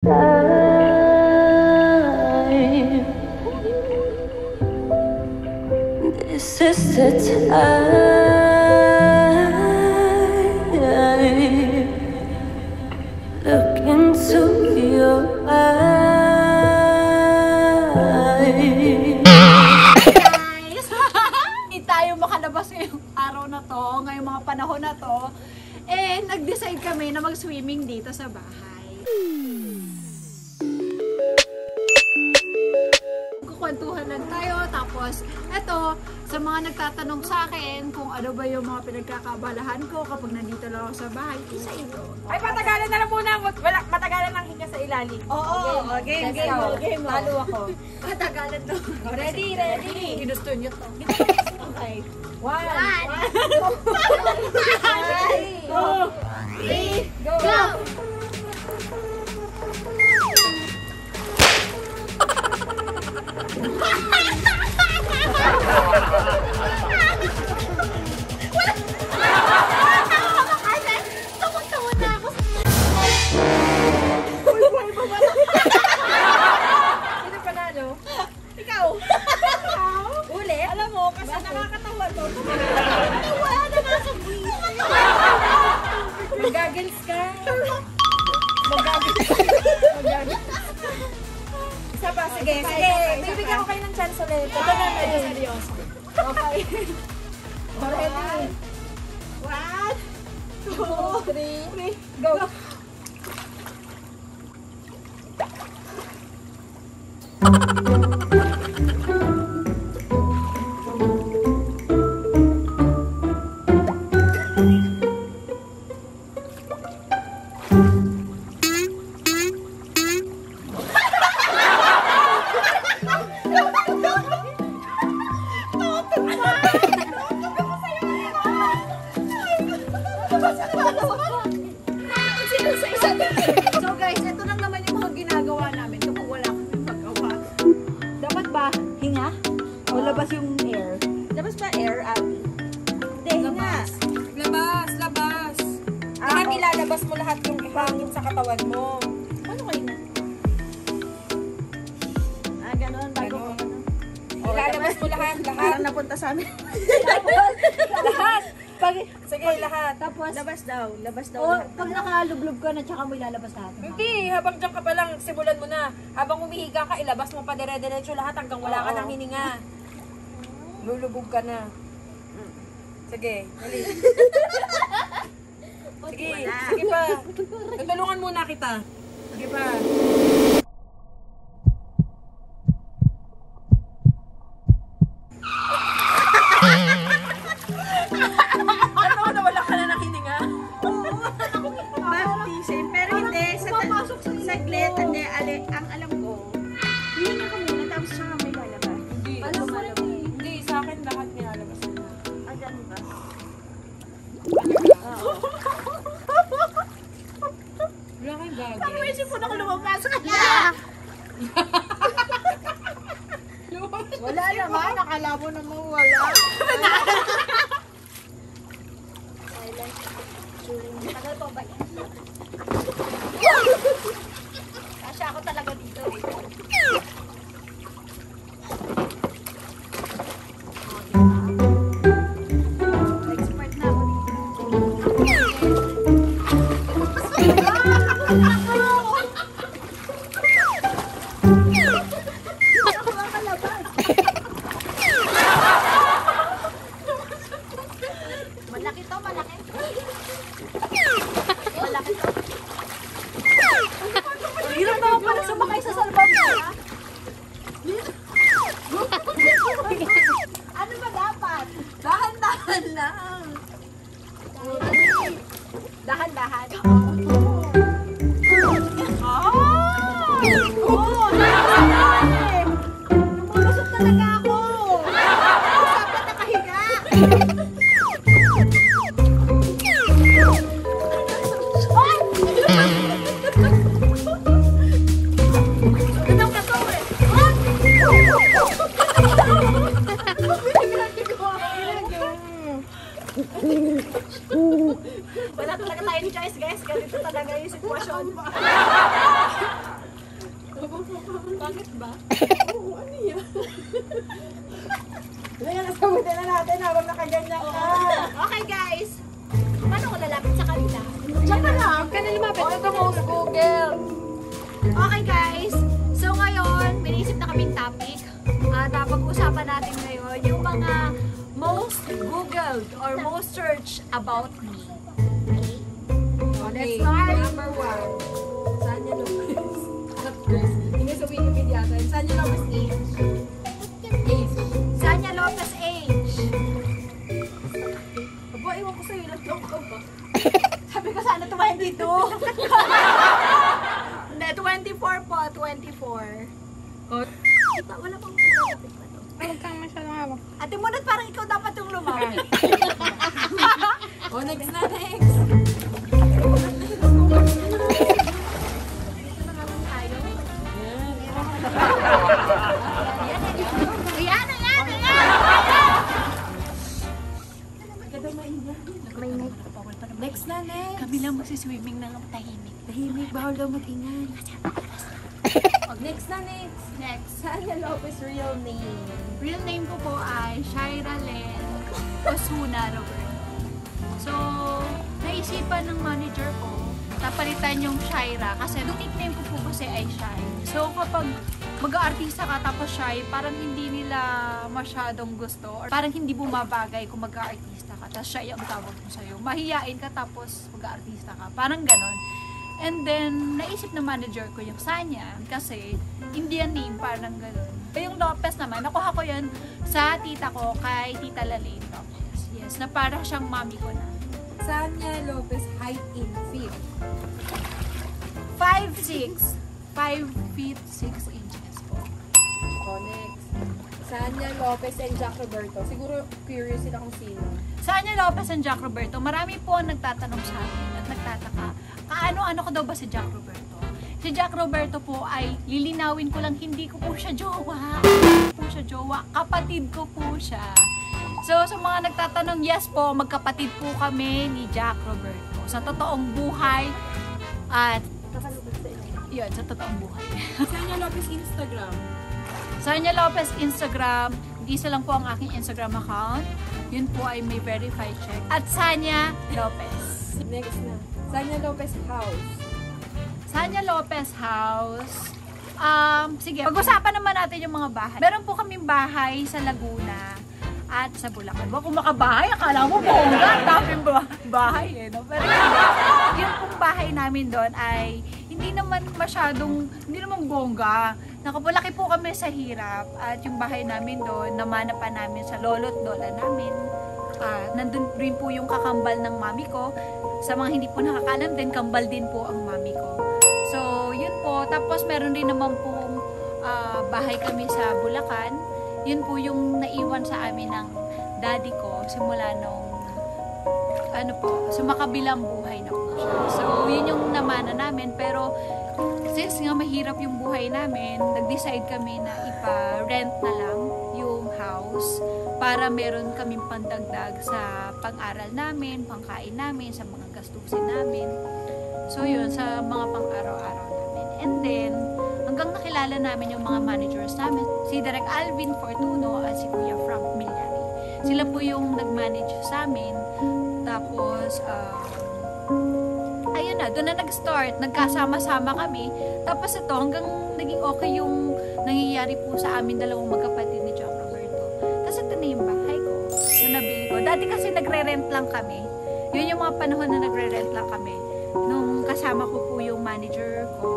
This is the time. Look into your eyes. Hindi tayo makalabas ngayong araw na to, ngayong mga panahon na to. Eh, nag-decide kami na mag-swimming dito sa bahay. Kukwentuhan lang tayo, tapos eto, sa mga nagtatanong sa akin kung ano ba yung mga pinagkakabalahan ko kapag nandito lang ako sa bahay, isa ito. Ay, matagalan na lang muna. Wala, matagalan ang hinga sa ilalim. Oo, game, Let's game go. mo, game mo. Talo ako. Katagalan to. Ready, ready. Ginusto niyo to. Okay. One. Go! Three. Go. 哈哈哈！Three, go. So labas yung air? Labas ba air, Abby? Hindi, hinga. Labas, labas. Lahat ilalabas mo lahat yung hangin sa katawan mo. Ano kayo na? Ah, ganun. Bago Ganun. ko. Ilalabas mo lahat, lahat. Parang napunta sa amin. lahat. pag, Sige, lahat. tapos, Labas daw, labas daw o, lahat. pag nakalublob ka na, tsaka mo ilalabas lahat. Hindi, habang dyan ka pa lang, simulan mo na. Habang umihiga ka, ilabas mo pa dire-diretso lahat hanggang wala ka Oo. ng hininga. Lulubog ka na. Sige, dali. Sige, sige pa. Tutulungan muna kita. Sige pa. Dahan-dahan lang. Dahan-dahan. Wala talaga tayong choice guys, ganito talaga yung sitwasyon. Bakit ba? Oo, ano yan? Ngayon, nasagutin na natin habang nakaganyan ka. Okay guys, paano ko lalapit sa kanila? Diyan na lang, ka na lumapit. Ito ko, Google. Okay guys, so ngayon, may na kaming topic. At uh, pag-usapan natin ngayon yung mga most googled or most searched about me. Okay? Let's start. Number one. Sanya Lopez. Not Chris. Hindi sa Wikipedia. Sanya Lopez age. Age. Sanya Lopez age. Aba, iwan ko sa'yo. Ilang ka ba? Sabi ko sana 22. Hindi, next. Kami lang magsiswimming ng tahimik. Tahimik, bawal daw mag-ingay. Next na, next. Next. Sanya Lopez real name. Real name ko po ay Shaira Len Osuna Roberto. So, naisipan ng manager ko, napalitan yung Shaira kasi yung nickname ko po kasi ay Shai. So, kapag mag-aartista ka tapos Shai, parang hindi nila masyadong gusto or parang hindi bumabagay kung mag-aartista ka tapos Shai ang tawag mo sa'yo. Mahiyain ka tapos mag-aartista ka. Parang ganon. And then, naisip ng manager ko yung Sanya kasi Indian name, parang gano'n. Yung Lopez naman, nakuha ko yan sa tita ko kay Tita Lalaine Lopez. Yes, na parang siyang mami ko na. Sanya Lopez height in feet. 5'6", 5 feet 6 inches po. Oh, next. Sanya Lopez and Jack Roberto. Siguro curious sila kung sino. Sanya Lopez and Jack Roberto, marami po ang nagtatanong sa akin at nagtataka, kaano-ano ko daw ba si Jack Roberto? Si Jack Roberto po ay lilinawin ko lang, hindi ko po siya jowa. Hindi po siya jowa, kapatid ko po siya. So, sa mga nagtatanong, yes po, magkapatid po kami ni Jack Roberto. Sa totoong buhay at yun, sa totoong buhay. Sanya Lopez Instagram. Sanya Lopez Instagram, isa lang po ang aking Instagram account. Yun po ay may verified check. At Sanya Lopez. Next na. Sanya Lopez house. Sanya Lopez House. Um, sige, pag-usapan naman natin yung mga bahay. Meron po kaming bahay sa Laguna at sa Bulacan. Ba, kung makabahay, akala mo bongga. Daming ba- bahay eh. No? Pero yun, yung pong bahay namin doon ay hindi naman masyadong, hindi naman bongga. Nakapulaki po kami sa hirap at yung bahay namin doon, namana pa namin sa lolo't lola namin. Ah, nandun rin po yung kakambal ng mami ko. Sa mga hindi po nakakalam din, kambal din po ang mami ko. So, yun po. Tapos meron din naman pong ah, bahay kami sa Bulacan. Yun po yung naiwan sa amin ng daddy ko simula nung ano po, sumakabilang buhay na po. So, yun yung namana namin. Pero, since nga mahirap yung buhay namin, nag-decide kami na ipa-rent na lang yung house para meron kaming pandagdag sa pang-aral namin, pangkain namin, sa mga gastusin namin. So, yun, sa mga pang-araw-araw namin. And then, hanggang nakilala namin yung mga managers namin, si Direk Alvin Fortuno at si Kuya Frank Milyari. Sila po yung nag-manage sa amin. Tapos, na, doon na nag-start. Nagkasama-sama kami. Tapos ito, hanggang naging okay yung nangyayari po sa amin dalawang magkapatid ni John Roberto. Tapos ito na yung bahay ko na nabili ko. Dati kasi nagre-rent lang kami. Yun yung mga panahon na nagre-rent lang kami. Nung kasama ko po yung manager ko,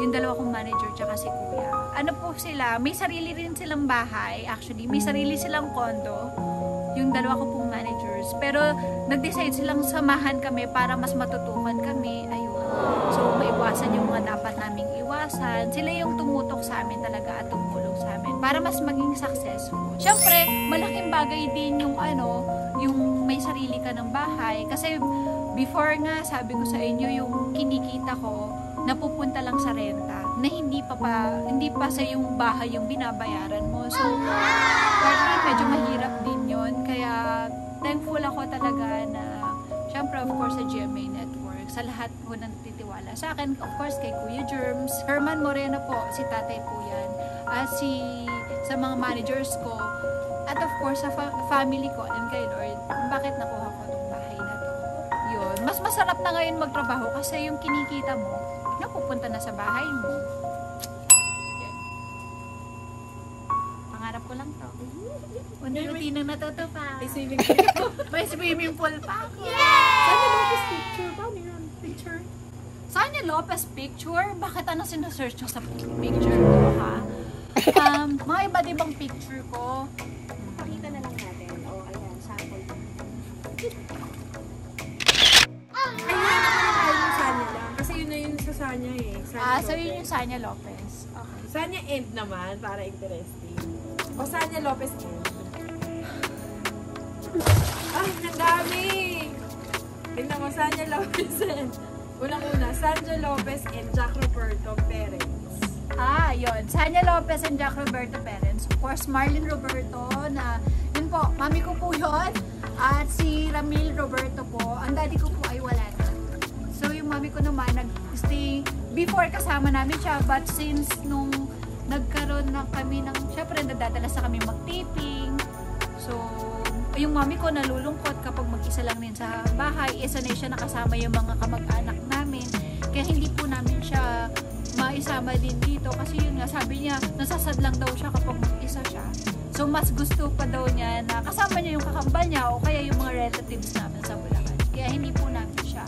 yung dalawa kong manager tsaka si kuya. Ano po sila, may sarili rin silang bahay. Actually, may sarili silang kondo. Yung dalawa ko pong managers. Pero nag-decide silang samahan kami para mas matutukan kami. Ayun. So, maiwasan yung mga dapat naming iwasan. Sila yung tumutok sa amin talaga at tumulong sa amin para mas maging successful. Siyempre, malaking bagay din yung ano, yung may sarili ka ng bahay. Kasi before nga, sabi ko sa inyo, yung kinikita ko, napupunta lang sa renta na hindi pa pa hindi pa sa yung bahay yung binabayaran mo. So, partly medyo mahirap talaga na Syempre, of course, sa GMA Network, sa lahat po na natitiwala. Sa akin, of course, kay Kuya Germs, Herman Moreno po, si tatay po yan. At si, sa mga managers ko, at of course, sa fa- family ko, and kay Lord, bakit nakuha ko itong bahay na to. Yun. Mas masarap na ngayon magtrabaho kasi yung kinikita mo, napupunta na sa bahay mo. Unti-unti nang natutupad. May swimming pool. May swimming pool pa ako. Sanya Lopez picture. Paano yun? Picture? Sanya Lopez picture? Bakit ano sinesearch nyo sa picture ko, ha? Um, mga iba't ibang picture ko. Pakita na lang natin. O, ayan, sample. Ay, yung Sanya lang. Kasi yun na yun sa Sanya eh. Sanya Ah, so Lopez. yun yung Sanya Lopez. Okay. Sanya end naman, para interesting. O Sanya Lopez. Ay, ang dami! Tingnan mo, Sanya Lopez end. Unang-una, Sanja Lopez and Jack Roberto Perez. Ah, yun. Sanya Lopez and Jack Roberto parents. Of course, Marlon Roberto na, yun po, mami ko po yun. At si Ramil Roberto po, ang daddy ko po ay wala na. So, yung mami ko naman, nag-stay, before kasama namin siya, but since nung nagkaroon na kami ng, syempre, nadadala sa kami mag-taping. So, yung mami ko nalulungkot kapag mag-isa lang din sa bahay. Isa na siya nakasama yung mga kamag-anak namin. Kaya hindi po namin siya maisama din dito kasi yun nga sabi niya nasasad lang daw siya kapag mag-isa siya so mas gusto pa daw niya na kasama niya yung kakambal niya o kaya yung mga relatives namin sa Bulacan kaya hindi po namin siya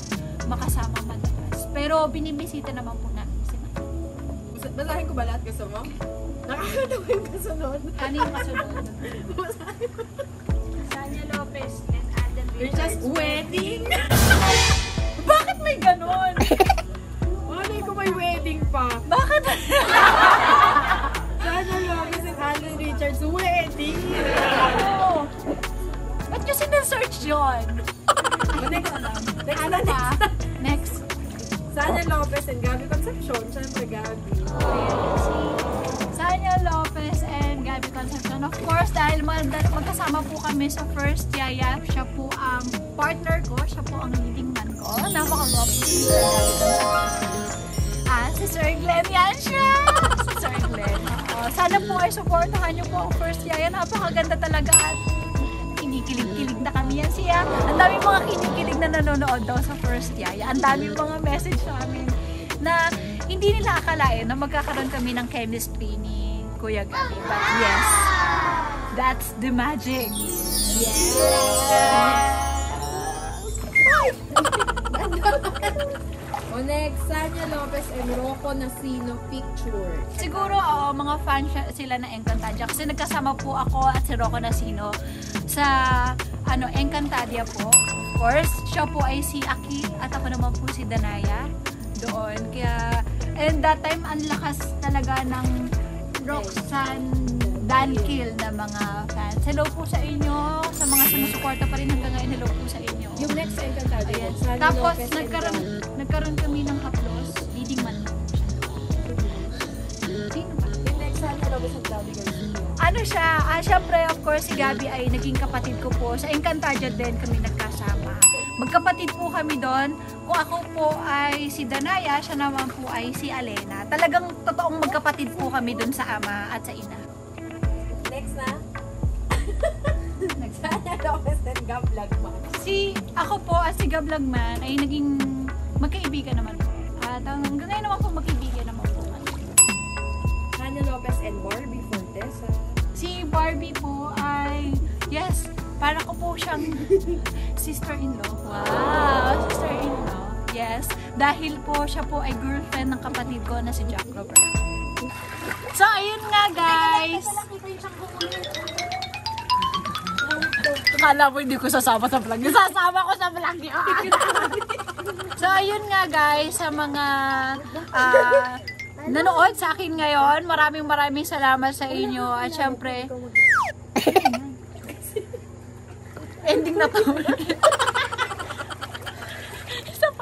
makasama madalas pero binibisita naman po Basahin ko ba lahat gusto mo? Nakakatawa yung kasunod. ano yung kasunod? Sanya Lopez and Adam You're just wedding! bakit may ganon? Malay ko may wedding pa. bakit? Sanya Lopez and Alan Richards wedding! Oo. ba't nyo sinesearch yun? Next, next ano ba? next Sanya Lopez and Gabby Concepcion. Siyempre Gabby. Sanya Lopez and Gabby Concepcion. Of course, dahil mag magkasama po kami sa first yaya, siya po ang partner ko, siya po ang leading man ko. Napaka-love si Gabby. Ah, si Sir Glenn yan si Sir Glenn. Oo, sana po ay supportahan niyo po ang first yaya. Napakaganda talaga at kinikilig-kilig na kami yan siya. Ang dami mga kinikilig na nanonood daw sa first yaya. Ang dami mga message sa amin na hindi nila akalain na magkakaroon kami ng chemistry ni Kuya Gabi. But yes, that's the magic. O next, Sanya Lopez and Rocco Nasino picture. Siguro, oo, mga fan sila ng Encantadia. Kasi nagkasama po ako at si Rocco Nasino sa ano, Encantadia po. Of course, siya po ay si Aki at ako naman po si Danaya doon. Kaya, and that time, ang lakas talaga ng Roxanne Dankil na mga fans. Hello po sa inyo, sa mga sumusuporta pa rin hanggang ngayon, hello po sa inyo. Yung next Encantadia, Tapos, nagkaroon. Nagkaroon kami ng haplos. Leading man lang siya. Sino ba? Yung next. Ano siya, ah, syempre, of course, si Gabi ay naging kapatid ko po. Sa Encantadia din kami nagkasama. Magkapatid po kami doon. Kung ako po ay si Danaya, siya naman po ay si Alena. Talagang totoong magkapatid po kami doon sa ama at sa ina. Next na. Sanya Lopez and Gab Lagman. Si, ako po at si Gablagman ay naging magkaibigan naman po. At hanggang ngayon naman po magkaibigan naman po. Sanya Lopez and Barbie Fortesa. Si Barbie po ay, yes, para ko po siyang sister-in-law. Wow, sister-in-law. Yes, dahil po siya po ay girlfriend ng kapatid ko na si Jack Robert. So, ayun nga guys. Akala mo hindi ko sasama sa vlog. Sasama ko sa vlog yun. so, ayun nga guys, sa mga ah, nanood sa akin ngayon, maraming maraming salamat sa inyo. At syempre, ending na to.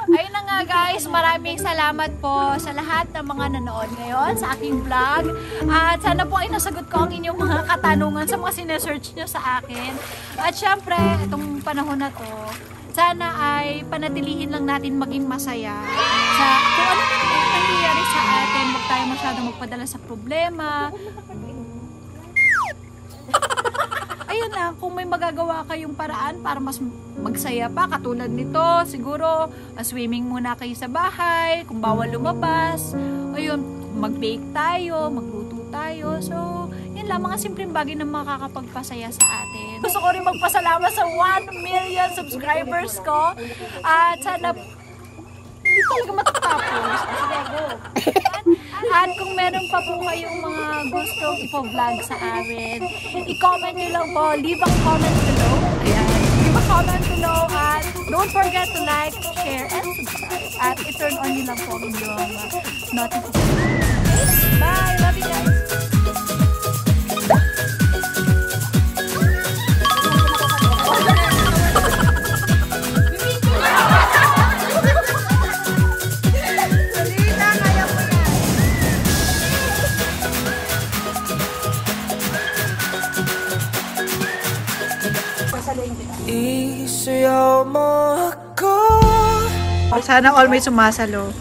Ayun na nga guys, maraming salamat po sa lahat ng mga nanood ngayon sa aking vlog. At sana po ay nasagot ko ang inyong mga katanungan sa mga sinesearch nyo sa akin. At syempre, itong panahon na to, sana ay panatilihin lang natin maging masaya sa kung ano man yung nangyayari sa atin. Huwag tayo masyadong magpadala sa problema. Ayun na, kung may magagawa kayong paraan para mas magsaya pa, katulad nito, siguro, ah, swimming muna kayo sa bahay, kung bawal lumabas, ayun, mag-bake tayo, magluto tayo, so, yun lang, mga simpleng bagay na makakapagpasaya sa atin. Gusto ko rin magpasalamat sa 1 million subscribers ko, at sana, hindi talaga matatapos. Sige, go. At kung meron pa po kayong mga gustong ipo-vlog sa amin, i-comment nyo lang po. Leave a comment below. Ayan. Leave a comment below at don't forget to like, share, and subscribe. At i-turn on nyo lang po yung notification. Bye! Love you guys! Sana all may sumasalo.